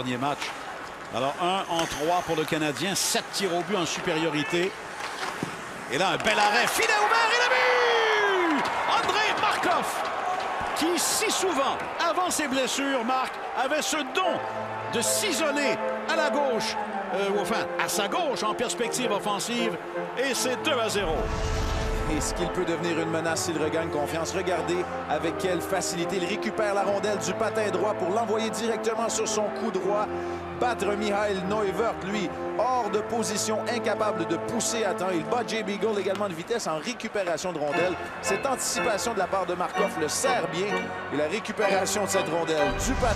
Dernier match. Alors, 1 en 3 pour le Canadien, 7 tirs au but en supériorité. Et là, un bel arrêt, filet ouvert et le but! André Markov, qui si souvent, avant ses blessures, Marc, avait ce don de s'isoler à la gauche, euh, enfin, à sa gauche en perspective offensive. Et c'est 2 à 0. Est-ce qu'il peut devenir une menace s'il regagne confiance? Regardez avec quelle facilité il récupère la rondelle du patin droit pour l'envoyer directement sur son coup droit. Battre Mihail Neuvert, lui, hors de position, incapable de pousser à temps. Il bat Jay Beagle également de vitesse en récupération de rondelle. Cette anticipation de la part de Markov le sert bien. Et la récupération de cette rondelle du patin